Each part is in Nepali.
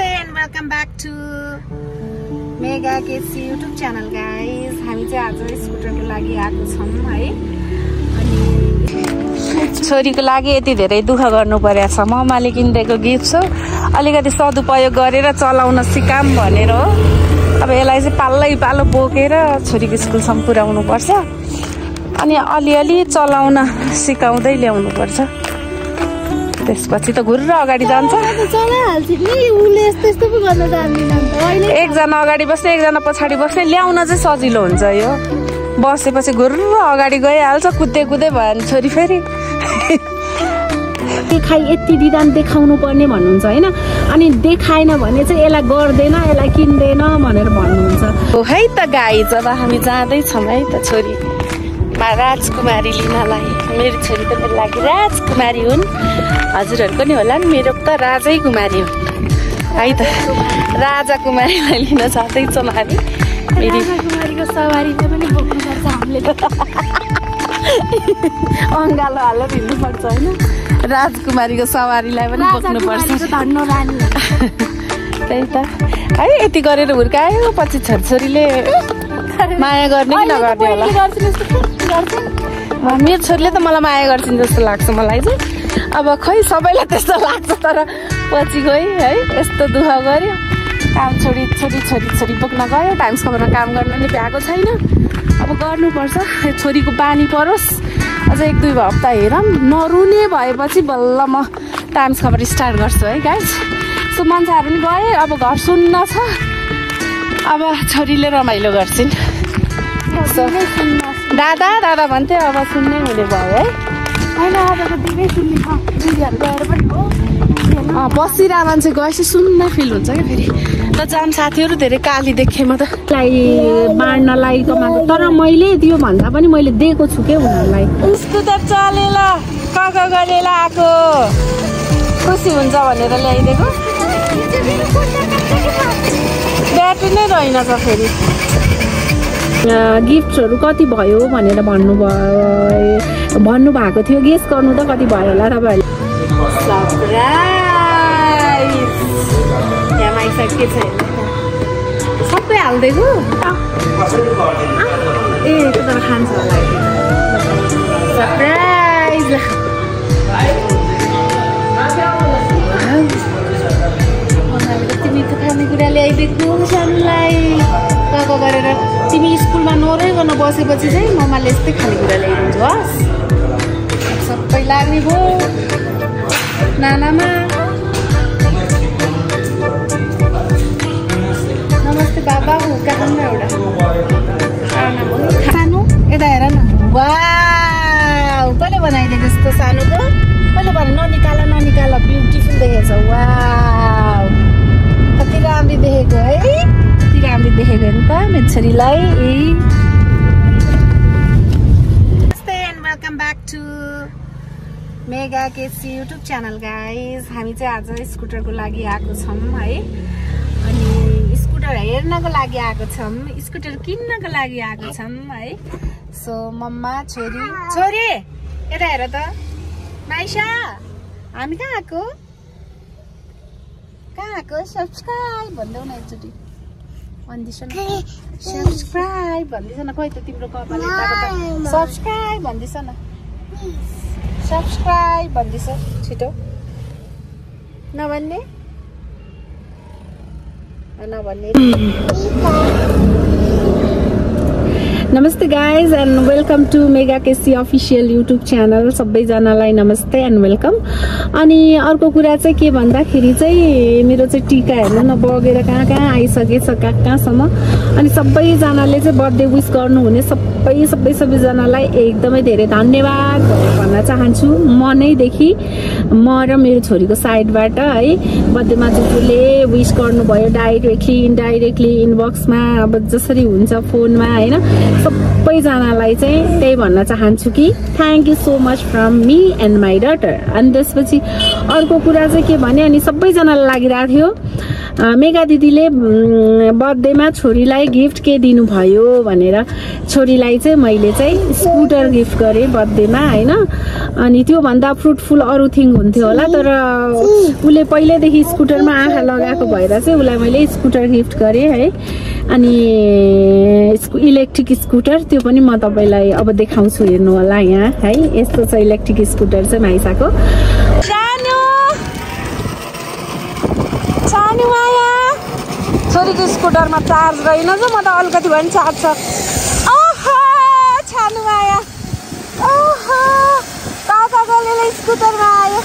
नमस्ते and welcome back to mega KC YouTube channel guys हामी चाहिँ आज स्कुटरको लागि आएको छौँ है। अनि छोरीको लागि यति धेरै दुःख गर्नु परेको छ। ममाले किनिदिएको गिफ्ट हो अलिकति सदुपयोग गरेर चलाउन सिकाम भनेर हो। अब यसलाई चाहिँ पालै पालो बोकेर छोरीको स्कुलसम्म पुर्याउनु पर्छ। अनि अलिअलि चलाउन सिकाउँदै ल्याउनु पर्छ। त्यसपछि त घुर्र अगाडि जान्छ। एकजना अगाडि बस्ने एकजना पछाडि बस्ने। ल्याउन चाहिँ सजिलो हुन्छ यो। बसेपछि घुर्र अगाडि गइहाल्छ कुद्दै कुद्दै भयो भने छोरी फेरि। देखाइ यति दिँदा देखाउनु पर्ने भन्नुहुन्छ होइन? अनि देखाएन भने चाहिँ यसलाई गर्दैन यसलाई किन्दैन भनेर भन्नुहुन्छ। हो है त गाई जब हामी जाँदैछौँ है त छोरी। मा राजकुमारी लिनलाई मेरो छोरी त मेरो लागि राजकुमारी हुन्। हजुरहरूको नि होला नि मेरो त राजै कुमारी हुन् है त राजा कुमारीलाई लिन जाँदैछौँ हामी। फेरि अङ्गालो हालेर हिँड्नुपर्छ होइन? राजकुमारीको सवारीलाई पनि बोक्नुपर्छ। त्यही त। है यति गरेर हुर्कायो पछि छोरछोरीले माया गर्ने कि नगर्ने होला? म- मेरो छोरीले त मलाई माया गर्छन् जस्तो लाग्छ मलाई चाहिँ। अब खै सबैलाई त्यस्तो लाग्छ तर पछि गइ है यस्तो दुःख गर्यो काम छोडी छोरी छोरी छोरी बोक्न गयो। टाइम्स खबरमा काम गर्न नि भ्याएको छैन। अब गर्नुपर्छ छोरीको बानी परोस्। अझ एक दुई हप्ता हेरौँ। नरुने भएपछि बल्ल म टाइम्स खबर स्टार्ट गर्छु है गाइस सो मान्छेहरू पनि गए। अब घर सुन्न छ। अब छोरीले रमाइलो गर्छिन्। दादा दादा भन्थ्यो अब सुन्नै हुने भयो है? होइन अब त दिनै सुन्ने छ। दिदीहरू गएर पनि हो। अँ, बसिरहेको मान्छे गएपछि सुन्न फिल हुन्छ क्या फेरि। त जाम साथीहरू धेरै काली देखेँ म त। लाई बाँड्नलाई कमाएको। तर मैले त्यो भन्दा पनि मैले दिएको छु क्या उनीहरूलाई? स्कुटर चलेर कक गरेर आएको। खुसी हुन्छ भनेर ल्याइदिएको। ब्याट्री नै रहेनछ फेरि। गिफ्टहरू कति भयो भनेर भन्नुभयो। भन्नुभएको थियो गेस गर्नु त कति भयो होला तपाईँहरूले। सबै हालिदिएको ए खान्छ होला। स्कुलमा नरहिकन बसेपछि चाहिँ ममाले यस्तै खानेकुरा ल्याइदिन्छु हस्। सबै लाग्ने भयो नानामा। नमस्ते बाबा हो काठमाडौँ एउटा? सानो यता हेर न। वा कहिले बनाइदिएको यस्तो सानोको? कहिले भने ननिकाल ननिकाल ब्युटिफुल देखेछ। वा कति राम्री देखेको है। कति राम्री देखेको नि त मेरो छोरीलाई नमस्ते mega KC YouTube channel guys हामी चाहिँ आज स्कुटरको लागि आएको छौँ है। अनि स्कुटर हेर्नको लागि आएको छौँ स्कुटर किन्नको लागि आएको छौँ है। सो मम्मा छोरी छोरी यता हेर त। माइसा हामी कहाँ आएको? कहाँ आएको? सब्सक्राइब भन्देऊ न एकचोटि। भन्दैछ न सब्सक्राइब भन्दैछ न खोइ त तिम्रो कपाल सब्सक्राइब भन्दैछ न सब्सक्राइब भन्दैछ छिटो। नभन्ने? नभन्ने। नमस्ते guys and welcome to mega KC official YouTube channel सबैजनालाई नमस्ते एन्ड वेलकम अनि अर्को कुरा चाहिँ के भन्दाखेरि चाहिँ मेरो चाहिँ टिका हेर्नु न बगेर कहाँ कहाँ आइसकेछ कहाँ कहाँसम्म। अनि सबैजनाले चाहिँ बर्थडे विस गर्नुहुने सबै सबै सबैजनालाई एकदमै धेरै धन्यवाद भन्न चाहन्छु। मनैदेखि म र मेरो छोरीको साइडबाट है बर्थडेमा जसले विस गर्नुभयो डाइरेक्टली इन्डाइरेक्टली इनबक्समा अब जसरी हुन्छ फोनमा होइन? सबैजनालाई चाहिँ त्यही भन्न चाहन्छु कि thank you so much from me and my daughter अनि त्यसपछि अर्को कुरा चाहिँ के भने अनि सबैजनालाई लागिरहेको थियो। मेगा दिदीले बर्थडेमा छोरीलाई गिफ्ट के दिनुभयो भनेर छोरीलाई चाहिँ मैले चाहिँ स्कुटर गिफ्ट गरेँ बर्थडेमा होइन? अनि त्योभन्दा फ्रुटफुल अरू थिङ हुन्थ्यो होला तर उसले पहिल्यैदेखि स्कुटरमा आँखा लगाएको भएर चाहिँ उसलाई मैले स्कुटर गिफ्ट गरेँ है? अनि इलेक्ट्रिक स्कुटर त्यो पनि म तपाईँलाई अब देखाउँछु हेर्नु होला यहाँ है? यस्तो छ इलेक्ट्रिक स्कुटर चाहिँ माइसाको। सानो माया? छोरीको स्कुटरमा चार्ज रहेन त म त अलिकति भए पनि चार्ज छ छानु माया। ओहो काका स्कुटरमा आयो।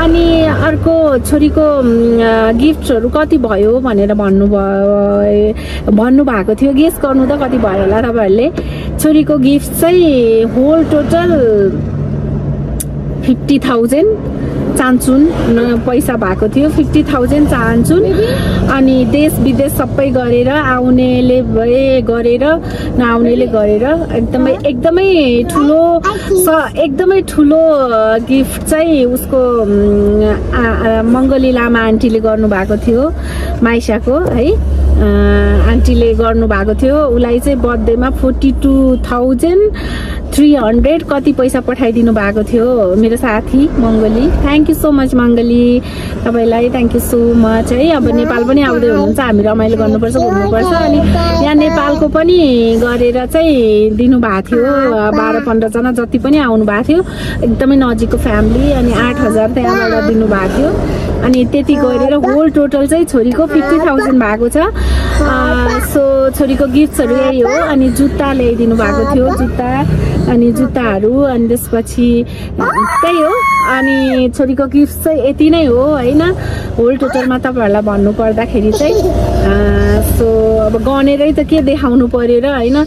अनि अर्को छोरीको गिफ्टहरू कति भयो भनेर भन्नुभयो भन्नुभएको थियो। गेस गर्नु त कति भयो होला तपाईँहरूले। छोरीको गिफ्ट चाहिँ होल टोटल फिफ्टी थाउजन्ड चान्चुन न- पैसा भएको थियो फिफ्टी थाउजन्ड चान्चुन अनि देश विदेश सबै गरेर आउनेले ए गरेर नआउनेले गरेर एकदमै एकदमै ठुलो स एकदमै ठुलो गिफ्ट चाहिँ उसको मङ्गली लामा आन्टीले गर्नुभएको थियो माइसाको है। आन्टीले गर्नुभएको थियो। उसलाई चाहिँ बर्थडेमा forty two thousand three hundred कति पैसा पठाइदिनु भएको थियो मेरो साथी Mangali. Thank you so much Mangali. तपाईँलाई थ्याङ्क यू सो मच है। अब नेपाल पनि आउँदै हुनुहुन्छ। हामी रमाइलो गर्नुपर्छ घुम्नुपर्छ। अनि यहाँ नेपालको पनि गरेर चाहिँ दिनुभएको थियो। बाह्र पन्ध्रजना जति पनि आउनु भएको थियो। एकदमै नजिकको फ्यामिली अनि आठ हजार त्यहाँबाट दिनुभएको थियो। अनि त्यति गरेर होल टोटल चाहिँ छोरीको फिफ्टी थाउजन्ड भएको छ। सो छोरीको गिफ्ट्सहरू यही हो। अनि जुत्ता ल्याइदिनु भएको थियो जुत्ता। अनि जुत्ताहरू अनि त्यसपछि त्यही हो। अनि छोरीको गिफ्ट चाहिँ यति नै हो होइन। होल टोटलमा तपाईँहरूलाई भन्नु पर्दाखेरि चाहिँ सो अब गनेरै त के देखाउनु पर्यो र होइन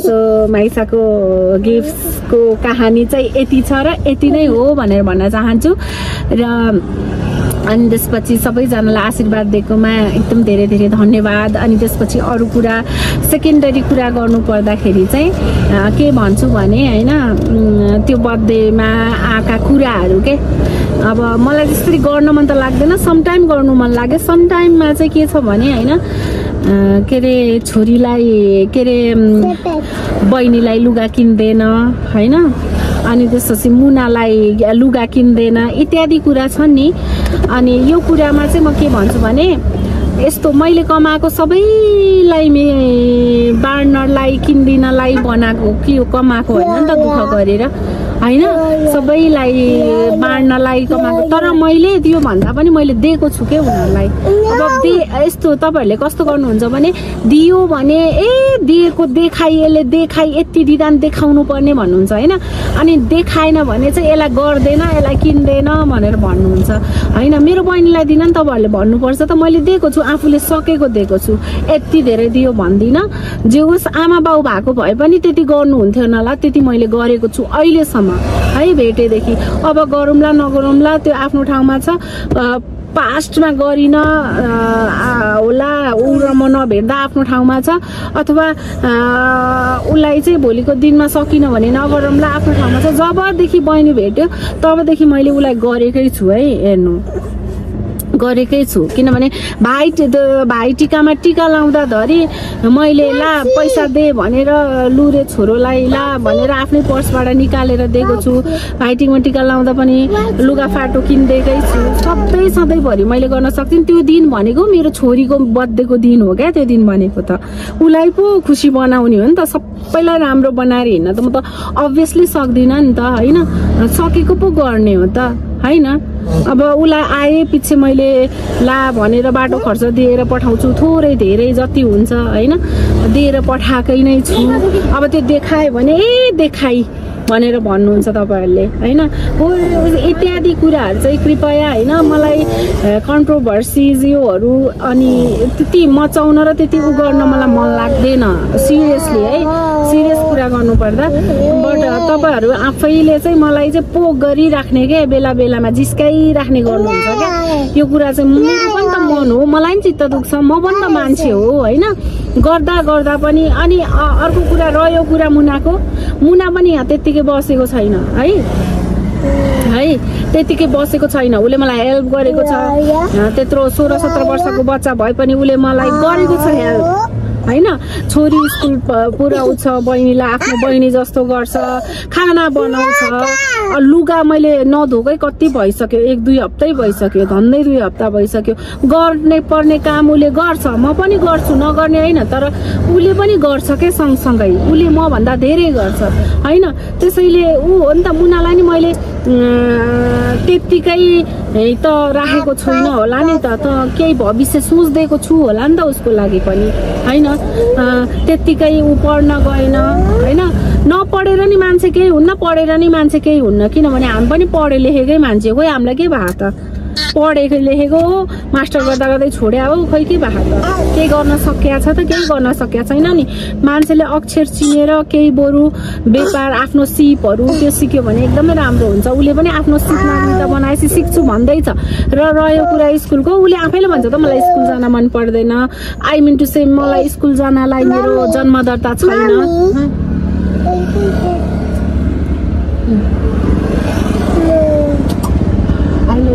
सो माइसाको गिफ्टको कहानी चाहिँ यति छ र यति नै हो भनेर भन्न चाहन्छु। र अनि त्यसपछि सबैजनालाई आशीर्वाद दिएकोमा एकदम धेरै धेरै धन्यवाद। अनि त्यसपछि अरू कुरा सेकेन्डरी कुरा गर्नु पर्दाखेरि चाहिँ के भन्छु भने होइन त्यो बर्थडेमा आएका कुराहरू के? अब मलाई त्यसरी गर्न मन त लाग्दैन समटाइम गर्नु मन लाग्यो। समटाइममा चाहिँ के छ भने होइन के अरे छोरीलाई के अरे बहिनीलाई लुगा किन्दैन होइन? अनि त्यसपछि मुनालाई लुगा किन्दैन इत्यादि कुरा छन् नि। अनि यो कुरामा चाहिँ म के भन्छु भने यस्तो मैले कमाएको सबैलाई मे बाँड्नलाई किन्दिनलाई बनाएको कि यो कमाएको होइन नि त दुःख गरेर। होइन? सबैलाई बाँड्नलाई कमाएको। तर मैले त्योभन्दा पनि मैले दिएको छु क्या उनीहरूलाई? अब यस्तो तपाईँहरूले कस्तो गर्नुहुन्छ भने दियो भने ए दिएको देखाइ यसले देखाइ यति दिँदा देखाउनु पर्ने भन्नुहुन्छ होइन? अनि देखाएन भने चाहिँ यसलाई गर्दैन यसलाई किन्दैन भनेर भन्नुहुन्छ। होइन मेरो बहिनीलाई दिन नि तपाईँहरूले भन्नुपर्छ त मैले दिएको छु आफूले सकेको दिएको छु। यति धेरै दियो भन्दिनँ। जे होस् आमा बाउ भएको भए पनि त्यति गर्नुहुन्थ्यो होला त्यति मैले गरेको छु अहिलेसम्म। है भेटेदेखि। अब गरौँला नगरौँला त्यो आफ्नो ठाउँमा छ। पास्टमा गरिन होला ऊ र म नभेट्दा आफ्नो ठाउँमा छ। अथवा उसलाई चाहिँ भोलिको दिनमा सकिनँ भने नगरौँला आफ्नो ठाउँमा छ। जबदेखि बहिनी भेट्यो तबदेखि मैले उसलाई गरेकै छु है हेर्नु। गरेकै छु। किनभने भाइ भाइ टिकामा टिका धरि मैले ला पैसा दे भनेर लुरे छोरोलाई ला भनेर आफ्नै पर्सबाट निकालेर दिएको छु। भाइ टिकामा टिका लाउँदा पनि लुगाफाटो किनिदिएकै छु। सधैँ सधैँभरि मैले गर्न सक्दिनँ। त्यो दिन भनेको मेरो छोरीको बर्थडेको दिन हो क्या त्यो दिन भनेको त। उसलाई पो खुसी बनाउने हो नि त। सबैलाई राम्रो बनाएर हिँड्न त म त अभियसली सक्दिनँ नि त होइन? सकेको पो गर्ने हो त। होइन? अब उसलाई आए पछि मैले ला भनेर बाटो खर्च दिएर पठाउँछु। थोरै धेरै जति हुन्छ होइन? दिएर पठाएकै नै छु। अब त्यो देखायो भने ए देखाइ भनेर भन्नुहुन्छ तपाईँहरूले। होइन? हो इत्यादि कुराहरू चाहिँ कृपया होइन मलाई कन्ट्रोभर्सिज योहरू अनि त्यति मचाउन र त्यति उ गर्न मलाई मन लाग्दैन। सिरियसली है? सिरियस कुरा गर्नुपर्दा। बट तपाईँहरू आफैले चाहिँ मलाई चाहिँ पोक गरिराख्ने क्या बेला बेलामा जिस्काइराख्ने गर्नुहुन्छ क्या? यो कुरा चाहिँ मेरो पनि मन हो मलाई पनि चित्त दुख्छ म पनि त मान्छे हो होइन? गर्दा गर्दा पनि अनि अर्को कुरा रह्यो कुरा मुनाको मुना पनि यहाँ त्यत्तिकै बसेको छैन है? है? त्यतिकै बसेको छैन उसले मलाई हेल्प गरेको छ। त्यत्रो सोह्र सत्र वर्षको बच्चा भए पनि उसले मलाई गरेको छ हेल्प होइन? छोरी स्कुल प- पुर्याउँछ बहिनीलाई आफ्नो बहिनी जस्तो गर्छ खाना बनाउँछ। लुगा मैले नधोकै कति भइसक्यो एक दुई हप्तै भइसक्यो झन्डै दुई हप्ता भइसक्यो। गर्ने पर्ने काम उसले गर्छ म पनि गर्छु नगर्ने होइन तर उसले पनि गर्छ के सँगसँगै? उसले मभन्दा धेरै गर्छ होइन? त्यसैले ऊ हो नि त मुनालाई नि मैले त्यत्तिकै त राखेको छुइनँ होला नि त। त केही भविष्य सोच्दिएको छु होला नि त उसको लागि पनि। होइन? त्यत्तिकै ऊ पढ्न गएन होइन? नपढेर नि मान्छे केही हुन्न पढेर नि मान्छे केही हुन्न। किनभने हामी पनि पढे लेखेकै मान्छे हो हामीलाई के भएको त? पढेको लेखेको हो मास्टर गर्दा गर्दै छोड्या हो खै के भएको त केही गर्न सकिया छ त केही गर्न सकिया छैन नि। मान्छेले अक्षर चिनेर केही बरु व्यापार आफ्नो सिपहरू त्यो सिक्यो भने एकदमै राम्रो हुन्छ। उसले पनि आफ्नो सिप नानी त बनाएपछि सिक्छु भन्दैछ। र रह्यो कुरा स्कुलको उसले आफैले भन्छ त मलाई स्कुल जान मन पर्दैन। आई मिन टु से मलाई स्कुल जानलाई मेरो जन्म दर्ता छैन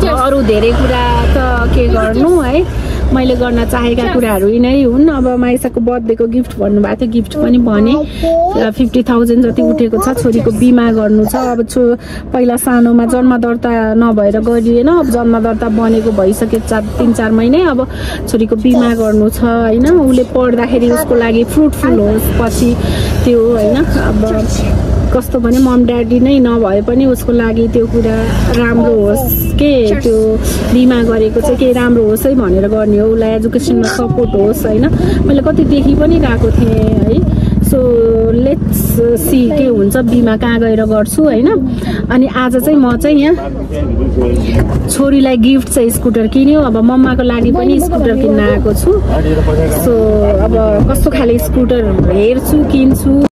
त्यो अरू धेरै कुरा त के गर्नु है? मैले गर्न चाहेका कुराहरू यिनै हुन्। अब माइसाको बर्थडेको गिफ्ट भन्नुभएको थियो। गिफ्ट पनि भने फिफ्टी थाउजन्ड जति उठेको छ छोरीको बिमा गर्नु छ। अब छो पहिला सानोमा जन्म दर्ता नभएर गरिएन। अब जन्म दर्ता बनेको भइसक्यो चार तिन चार महिनै अब छोरीको बिमा गर्नु छ होइन? उसले पढ्दाखेरि उसको लागि फ्रुटफुल होस् पछि त्यो होइन? अब कस्तो भने मम ड्याडी नै नभए पनि उसको लागि त्यो कुरा राम्रो होस् के? त्यो बिमा गरेको चाहिँ केही राम्रो होस् है भनेर गर्ने हो। उसलाई एजुकेसनमा सपोर्ट होस् होइन। मैले कतिदेखि पनि गएको थिएँ है। सो लेट्स सी के हुन्छ बिमा कहाँ गएर गर्छु होइन। अनि आज चाहिँ म चाहिँ यहाँ छोरीलाई गिफ्ट चाहिँ स्कुटर किन्यो। अब मम्माको लागि पनि स्कुटर किन्न आएको छु। सो अब कस्तो खाले स्कुटर हेर्छु किन्छु।